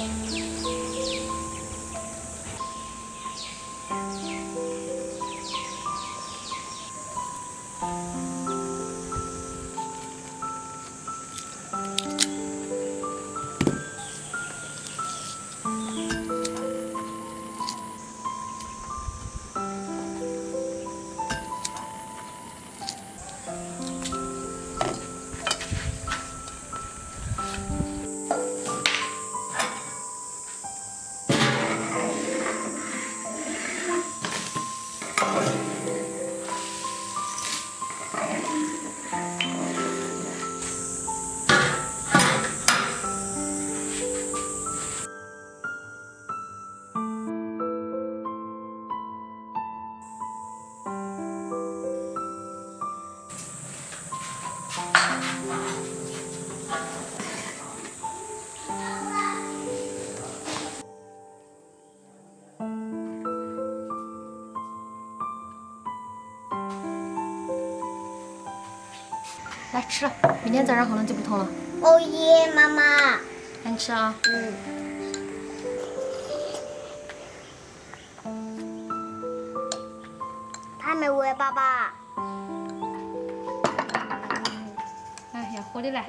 Música 来吃了，明天早上喉咙就不痛了。哦耶，妈妈。赶紧吃啊！嗯。还没喂，爸爸。哎呀，活的来。